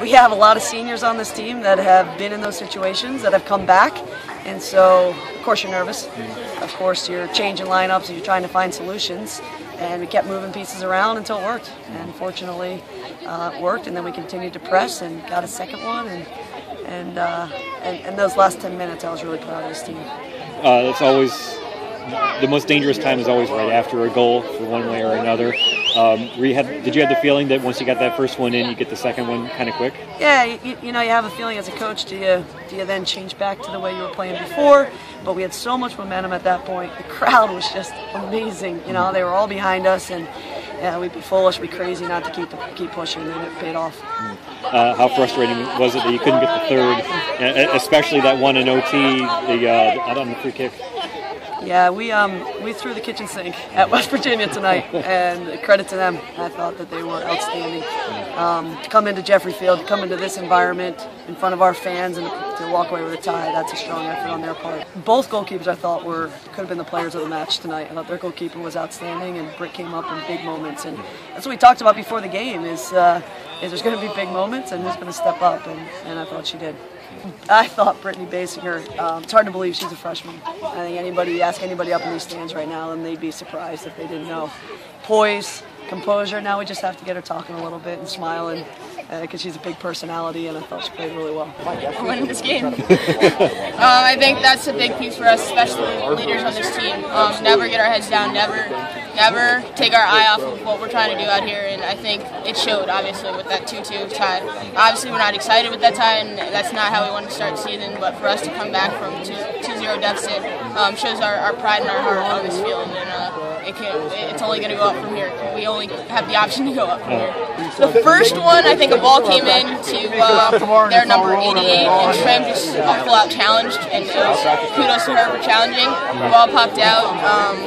we have a lot of seniors on this team that have been in those situations that have come back, and so of course you're nervous. Of course you're changing lineups and you're trying to find solutions, and we kept moving pieces around until it worked. And fortunately, uh, it worked, and then we continued to press and got a second one, and and, uh, and and those last 10 minutes, I was really proud of this team. Uh, it's always the most dangerous time is always right after a goal for one way or another. Um, you have, did you have the feeling that once you got that first one in, you get the second one kind of quick? Yeah, you, you, know, you have a feeling as a coach. Do you do you then change back to the way you were playing before? But we had so much momentum at that point. The crowd was just amazing. You know, they were all behind us, and yeah, we'd be foolish, we'd be crazy not to keep keep pushing, and it paid off. Uh, how frustrating was it that you couldn't get the third, especially that one in OT, the uh, on the free kick? Yeah, we um we threw the kitchen sink at West Virginia tonight, and credit to them. I thought that they were outstanding. Um, to come into Jeffrey Field, to come into this environment in front of our fans, and to walk away with a tie, that's a strong effort on their part. Both goalkeepers, I thought, were could have been the players of the match tonight. I thought their goalkeeper was outstanding, and Britt came up in big moments, and that's what we talked about before the game. Is uh, is there's going to be big moments, and who's going to step up, and, and I thought she did. I thought Brittany Basinger, um, it's hard to believe she's a freshman. I think anybody, ask anybody up in these stands right now, and they'd be surprised if they didn't know. Poise, composure, now we just have to get her talking a little bit and smiling because uh, she's a big personality, and I thought she played really well. Winning this game. um, I think that's a big piece for us, especially leaders on this team. Um, never get our heads down, never, never take our eye off of what we're trying to do out here, and I think it showed, obviously, with that 2-2 tie. Obviously, we're not excited with that tie, and that's not how we want to start the season, but for us to come back from 2-0 deficit um, shows our, our, pride and our heart on this field, and uh, it can, it's only going to go up from here. We only have the option to go up from here. The first one, I think, a ball came in to uh, their number 88, and Tram just uh, full out challenged, and it was kudos to her for challenging. The ball popped out, um,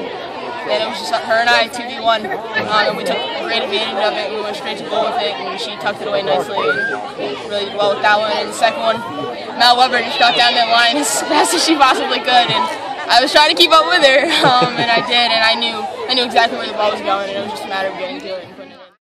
and it was just her and I 2v1, um, and we took great advantage of it. We went straight to goal with it, and she tucked it away nicely, and really did well with that one. And the second one, Mel Weber just got down that line as fast as she possibly could, and I was trying to keep up with her, um, and I did, and I knew I knew exactly where the ball was going, and it was just a matter of getting to it.